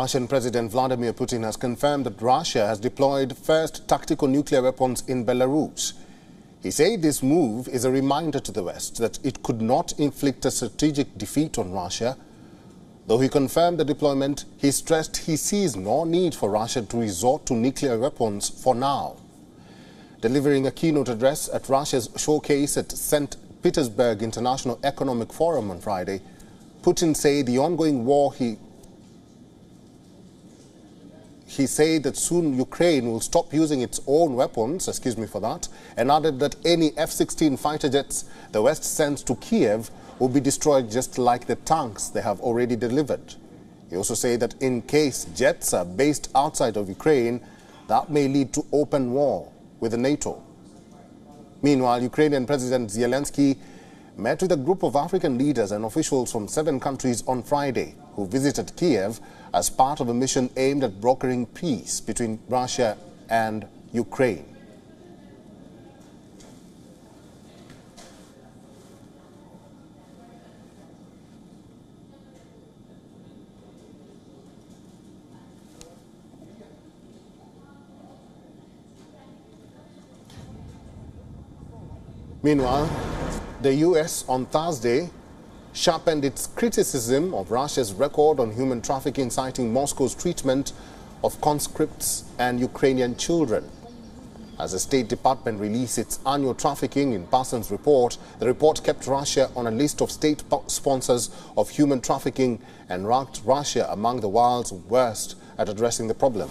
Russian President Vladimir Putin has confirmed that Russia has deployed first tactical nuclear weapons in Belarus. He said this move is a reminder to the West that it could not inflict a strategic defeat on Russia. Though he confirmed the deployment, he stressed he sees no need for Russia to resort to nuclear weapons for now. Delivering a keynote address at Russia's showcase at St. Petersburg International Economic Forum on Friday, Putin said the ongoing war he he said that soon Ukraine will stop using its own weapons, excuse me for that, and added that any F-16 fighter jets the West sends to Kiev will be destroyed just like the tanks they have already delivered. He also said that in case jets are based outside of Ukraine, that may lead to open war with NATO. Meanwhile, Ukrainian President Zelensky met with a group of African leaders and officials from seven countries on Friday who visited Kiev as part of a mission aimed at brokering peace between Russia and Ukraine. Meanwhile, the U.S. on Thursday sharpened its criticism of Russia's record on human trafficking, citing Moscow's treatment of conscripts and Ukrainian children. As the State Department released its annual trafficking in persons report, the report kept Russia on a list of state sponsors of human trafficking and ranked Russia among the world's worst at addressing the problem.